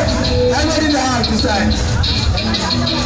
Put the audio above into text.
I'm not in the heart this time.